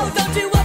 Oh, don't you